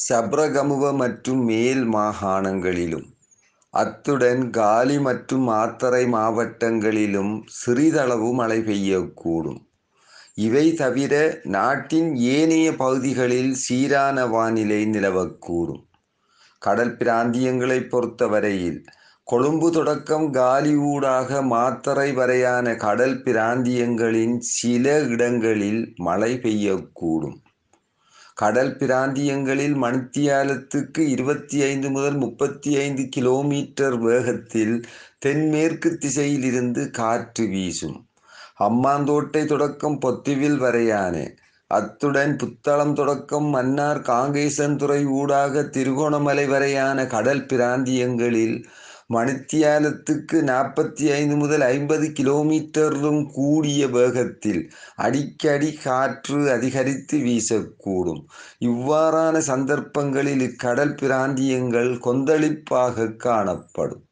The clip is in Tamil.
சப்ரகமுவ மற்றும் மேல் மாகாணங்களிலும் அத்துடன் காலி மற்றும் மாத்தறை மாவட்டங்களிலும் சிறிதளவு மழை பெய்யக்கூடும். இவை தவிர நாட்டின் ஏனைய பகுதிகளில் சீரான வானிலை நிலவக்கூடும். கடல் பிராந்தியங்களை பொறுத்தவரையில் கொழும்பு தொடக்கம் காலி ஊடாக மாத்தறை வரையான கடல் பிராந்தியங்களின் சில இடங்களில் மழை பெய்யக்கூடும். கடல் பிராந்தியங்களில் மணித்தியாலத்துக்கு இருபத்தி ஐந்து முதல் முப்பத்தி ஐந்து கிலோமீட்டர் வேகத்தில் தென்மேற்கு திசையிலிருந்து காற்று வீசும். அம்மாந்தோட்டை தொடக்கம் பொத்துவில் வரையானே. அத்துடன் புத்தளம் தொடக்கம் மன்னார் காங்கேசன்துறை ஊடாக திருகோணமலை வரையான கடல் பிராந்தியங்களில் மணித்தியாலத்துக்கு நாற்பத்தி ஐந்து முதல் ஐம்பது கிலோமீட்டரும் கூடிய வேகத்தில் அடிக்கடி காற்று அதிகரித்து வீசக்கூடும். இவ்வாறான சந்தர்ப்பங்களில் இக்கடல் பிராந்தியங்கள் கொந்தளிப்பாக காணப்படும்.